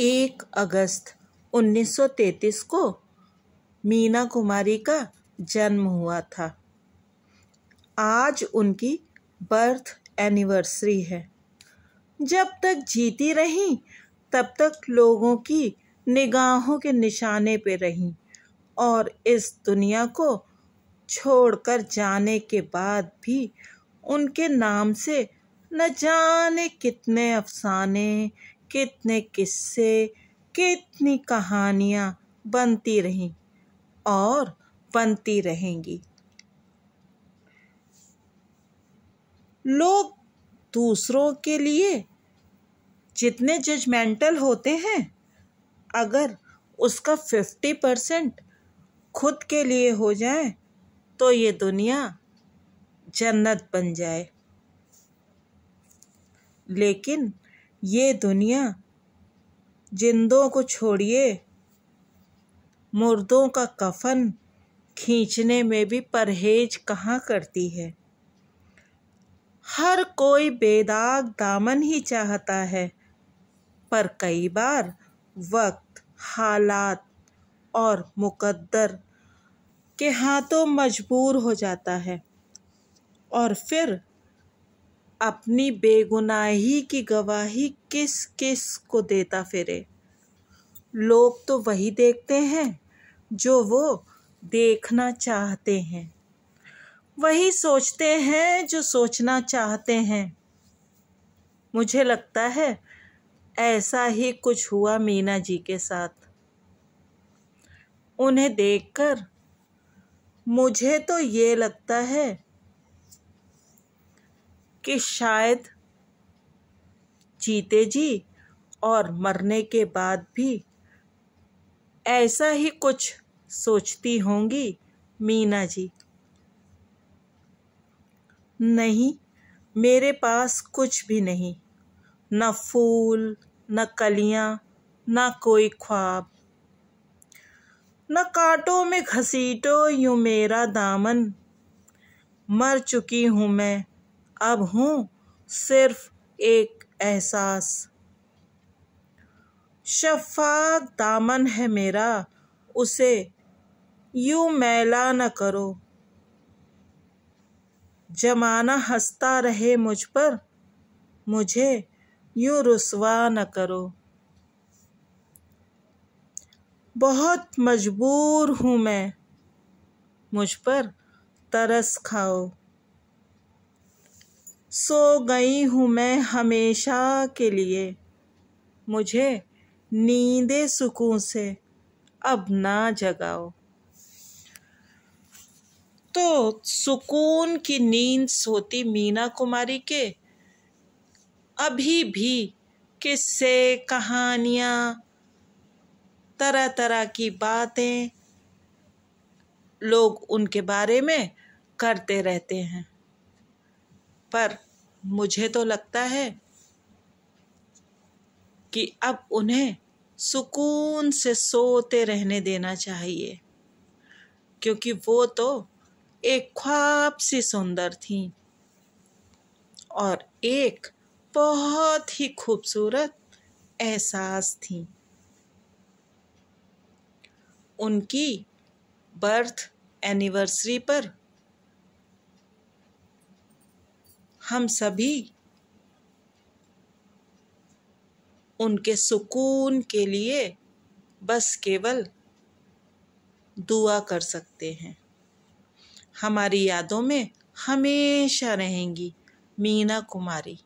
एक अगस्त 1933 को मीना कुमारी का जन्म हुआ था। आज उनकी बर्थ एनिवर्सरी है। जब तक जीती रही, तब तक लोगों की निगाहों के निशाने पे रही और इस दुनिया को छोड़कर जाने के बाद भी उनके नाम से न जाने कितने अफसाने कितने किस्से, कितनी कहानियाँ बनती रहीं और बनती रहेंगी। लोग दूसरों के लिए जितने जजमेंटल होते हैं, अगर उसका फिफ्टी परसेंट खुद के लिए हो जाए तो ये दुनिया जन्नत बन जाए। लेकिन ये दुनिया जिंदों को छोड़िए, मुर्दों का कफन खींचने में भी परहेज कहाँ करती है? हर कोई बेदाग दामन ही चाहता है, पर कई बार वक्त, हालात और मुकद्दर के हाथों मजबूर हो जाता है। और फिर अपनी बेगुनाही की गवाही किस किस को देता फिरे? लोग तो वही देखते हैं, जो वो देखना चाहते हैं। वही सोचते हैं, जो सोचना चाहते हैं। मुझे लगता है, ऐसा ही कुछ हुआ मीना जी के साथ। उन्हें देखकर मुझे तो ये लगता है कि शायद जीते जी और मरने के बाद भी ऐसा ही कुछ सोचती होंगी मीना जी। नहीं, मेरे पास कुछ भी नहीं। न फूल, न कलियाँ, न कोई ख्वाब। न कांटों में घसीटो यूँ मेरा दामन। मर चुकी हूँ मैं अब हूँ सिर्फ़ एक एहसास। शफाक दामन है मेरा, उसे यूँ मैला न करो। जमाना हंसता रहे मुझ पर, मुझे यूँ रुसवा न करो। बहुत मजबूर हूँ मैं, मुझ पर तरस खाओ। सो गई हूँ मैं हमेशा के लिए। मुझे नींदे सुकून से अब ना जगाओ। तो सुकून की नींद सोती मीना कुमारी के? अभी भी किस्से, कहानियाँ तरह तरह की बातें लोग उनके बारे में करते रहते हैं। पर मुझे तो लगता है कि अब उन्हें सुकून से सोते रहने देना चाहिए। क्योंकि वो तो एक ख्वाब सी सुंदर थी और एक बहुत ही खूबसूरत एहसास थी। उनकी बर्थ एनिवर्सरी पर हम सभी उनके सुकून के लिए बस केवल दुआ कर सकते हैं। हमारी यादों में हमेशा रहेंगी मीना कुमारी।